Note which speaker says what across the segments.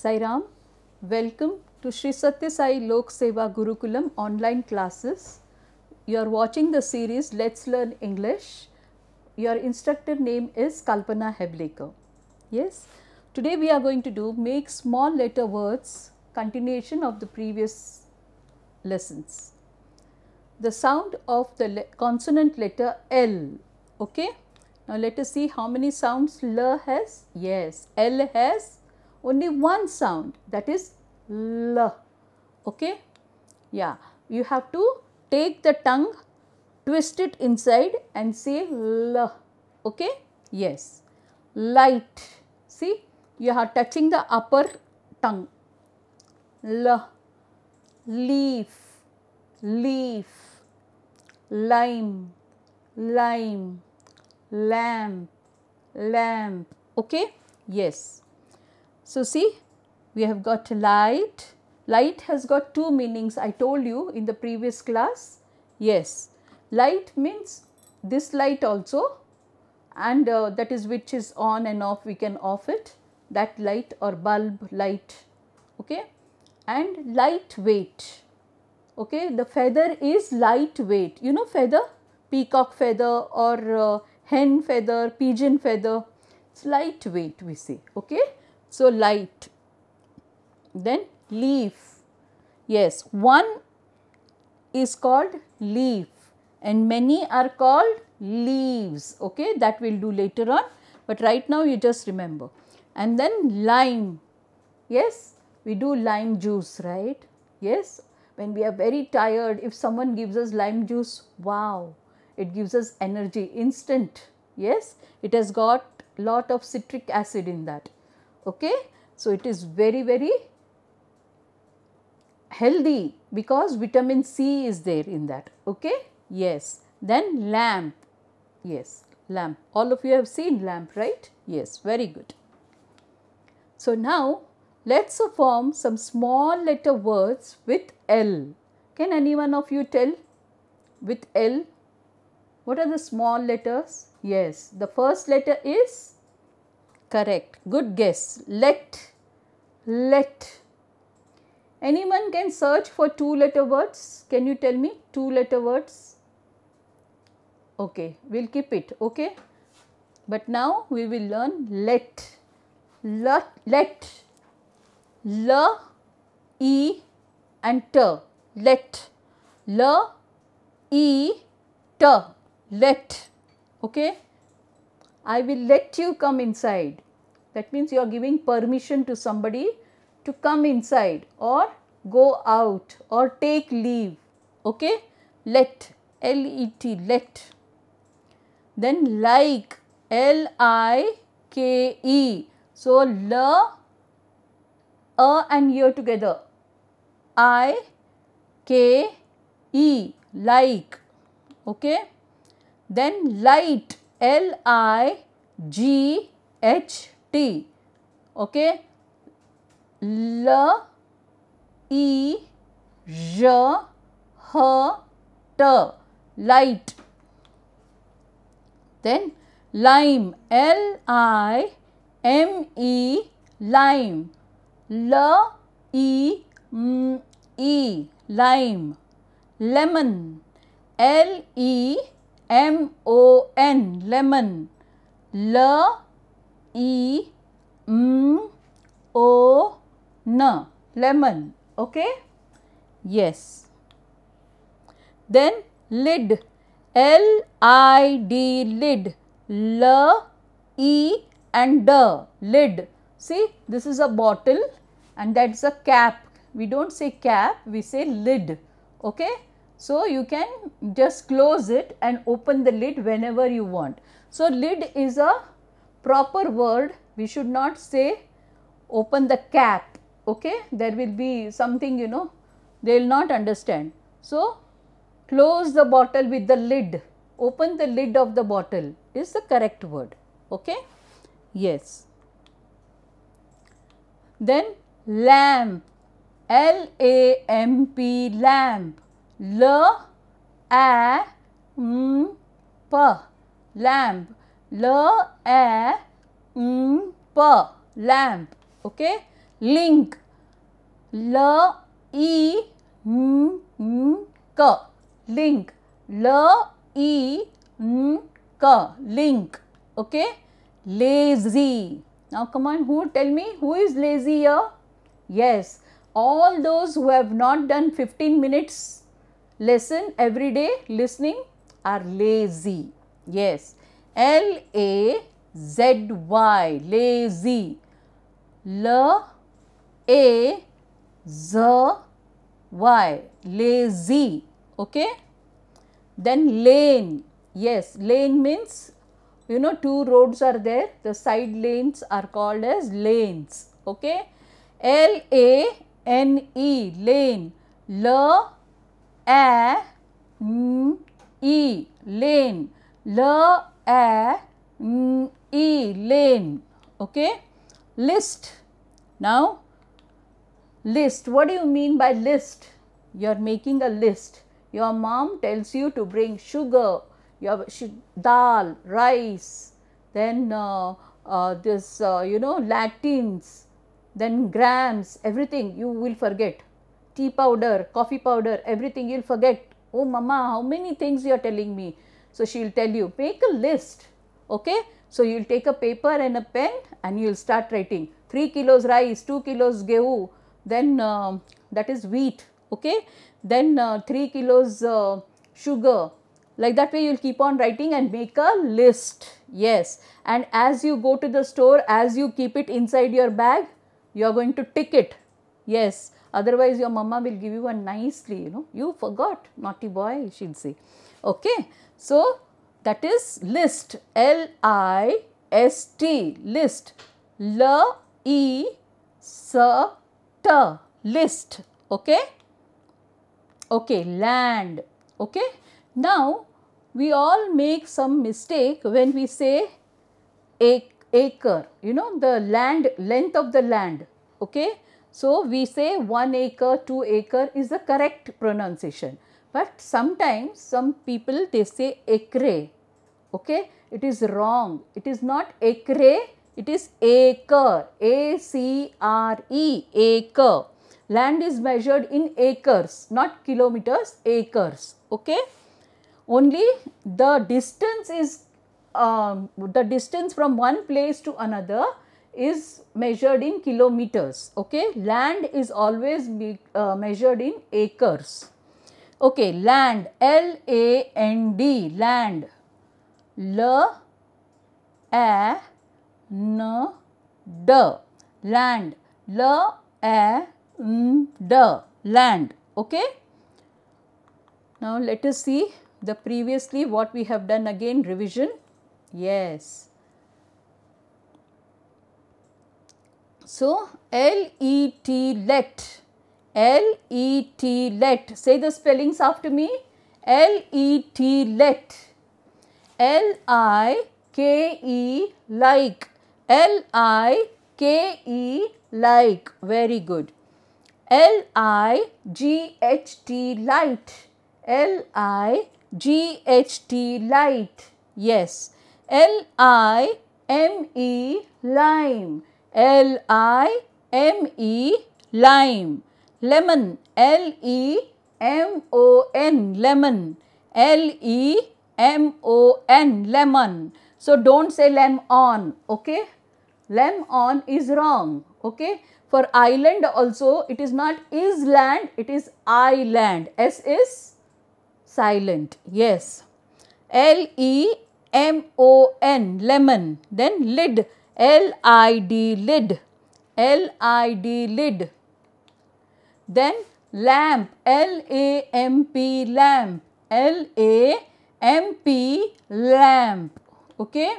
Speaker 1: Sai Ram. Welcome to Sri Sathya Sai Lok Seva Gurukulam online classes. You are watching the series Let's Learn English. Your instructor name is Kalpana Heblekar. Yes, today we are going to do make small letter words continuation of the previous lessons. The sound of the le consonant letter L. Okay. Now, let us see how many sounds L has. Yes, L has only one sound that is L. Okay. Yeah, you have to take the tongue, twist it inside and say L. Okay. Yes, light. See, you are touching the upper tongue. L, leaf, leaf, lime, lime, lamp, lamp. Okay. Yes. So, see we have got light. Light has got two meanings I told you in the previous class. Yes, light means this light also and uh, that is which is on and off we can off it. That light or bulb light okay? And lightweight okay? The feather is lightweight you know feather? Peacock feather or uh, hen feather pigeon feather. It's lightweight we say okay so light. Then leaf. Yes one is called leaf and many are called leaves. Okay that we will do later on but right now you just remember. And then lime. Yes we do lime juice right? Yes when we are very tired if someone gives us lime juice wow it gives us energy instant. Yes it has got lot of citric acid in that okay? So it is very very healthy because vitamin C is there in that. Okay? Yes. Then lamp. Yes. Lamp. All of you have seen lamp right? Yes. Very good. So now let's form some small letter words with L. Can any one of you tell? With L. What are the small letters? Yes. The first letter is correct. Good guess. Let let. Anyone can search for two letter words? Can you tell me? Two letter words? Okay, we will keep it, okay. But now we will learn let, let, let, l, e and t, let, l, e, t, let, okay. I will let you come inside. That means you are giving permission to somebody to come inside or go out or take leave. Okay? Let l e t let. Then like l i k e. So l a and here together. I k e like. Okay? Then light L I G H T. Okay. L E J H T. Light. Then lime. L I M E lime. L E M E lime. Lemon. L E -M -E, o n lemon. L e m o n lemon. Okay? Yes. Then lid. L i d lid. L e and d lid. See this is a bottle and that's a cap. We don't say cap we say lid. Okay so you can just close it and open the lid whenever you want. So lid is a proper word. We should not say open the cap okay? There will be something you know they will not understand. So, close the bottle with the lid. Open the lid of the bottle is the correct word okay? Yes. Then lamp. L a m p lamp l a m p. Lamp. L a m p. Lamp. Okay link. L e n n k. Link. L e n k. Link. Okay lazy. Now come on who tell me who is lazy here? Yes. All those who have not done 15 minutes lesson every day listening are lazy. Yes. L a z y lazy. L a z y lazy. Okay? Then lane. Yes lane means you know two roads are there. The side lanes are called as lanes. Okay? L a n e lane. L a n e lane l a n e lane okay? List. Now list. What do you mean by list? You are making a list. Your mom tells you to bring sugar your dal rice then uh, uh, this uh, you know latins then grams everything you will forget tea powder coffee powder everything you'll forget. Oh mama how many things you are telling me. So she'll tell you make a list okay? So you'll take a paper and a pen and you'll start writing. 3 kilos rice 2 kilos gehu then uh, that is wheat okay? Then uh, 3 kilos uh, sugar. Like that way you will keep on writing and make a list yes? And as you go to the store as you keep it inside your bag you are going to tick it yes otherwise your mama will give you a nicely you know. You forgot naughty boy she'll say. Okay? So that is list. L i s t list. L e s t list. Okay? Okay land. Okay? Now we all make some mistake when we say acre. You know the land length of the land. Okay so we say 1 acre 2 acre is the correct pronunciation. But sometimes some people they say acre. Okay? It is wrong. It is not acre. It is acre, A-C-R-E, acre. Land is measured in acres, not kilometers, acres, okay. Only the distance is, um, the distance from one place to another is measured in kilometers, okay. Land is always be, uh, measured in acres. Okay, land, L-A-N-D, land, L, A, n d. Land l a n d. Land okay? Now let us see the previously what we have done again revision. Yes so l e t let l e t let. Say the spellings after me. L e t let. L i k e like. L I K E like. Very good. L I G H T light. L I G H T light. Yes. L I M E lime L I M E lime lemon L E M O N lemon L E M O N lemon so don't say lem on okay Lem on is wrong. Okay. For island also it is not is land, it is island. S is silent. Yes. L E M O N lemon. Then lid. L I D lid. L I D lid. Then lamp. L A M P lamp. L A M P lamp. Okay.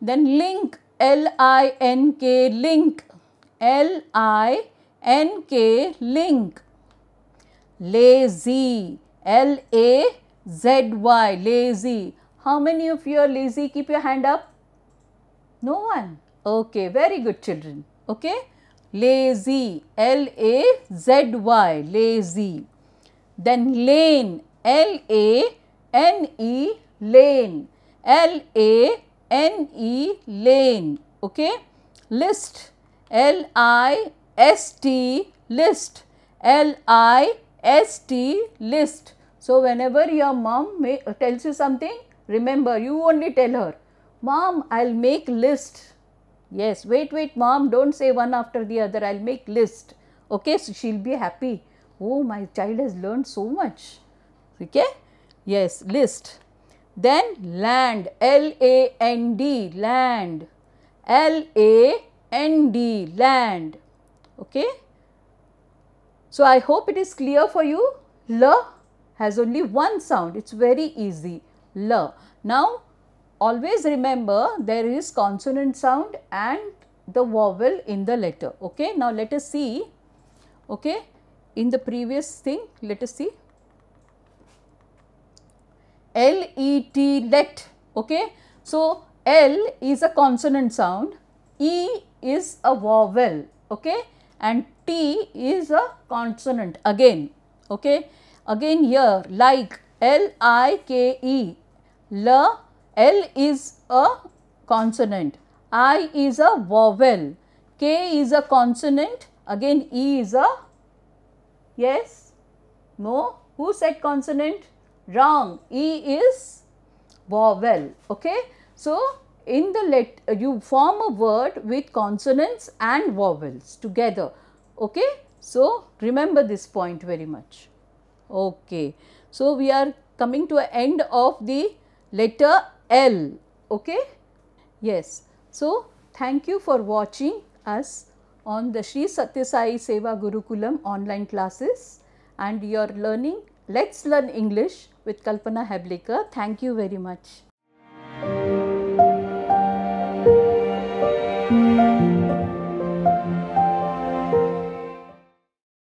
Speaker 1: Then link L I N K link L I N K link lazy L A Z Y lazy how many of you are lazy keep your hand up no one. Okay very good children. Okay? Lazy. L A Z Y. Lazy. Then lane. L A N E. Lane. L A N E. Lane. Okay? List. L I S T. List. L I S T. List. So, whenever your mom may, tells you something, remember you only tell her, Mom, I will make list. Yes, wait, wait, mom, don't say one after the other, I will make list. Okay, so she will be happy. Oh, my child has learned so much. Okay, yes, list. Then land, L A N D, land. L A N D, land. Okay. So, I hope it is clear for you. L has only one sound, it is very easy. L. Now, always remember there is consonant sound and the vowel in the letter. Okay. Now, let us see okay. in the previous thing, let us see L E T let. Okay. So, L is a consonant sound, E is a vowel okay, and T is a consonant again. Okay. Again here like L I K E, L, L is a consonant, I is a vowel, K is a consonant, again E is a yes, no, who said consonant? Wrong, E is vowel. Okay. So, in the let you form a word with consonants and vowels together. Okay. So, remember this point very much. Okay. So, we are coming to an end of the letter L. Okay. Yes. So, thank you for watching us on the Sri Sathya Sai Seva Gurukulam online classes and you are learning Let's Learn English with Kalpana Heblekar. Thank you very much.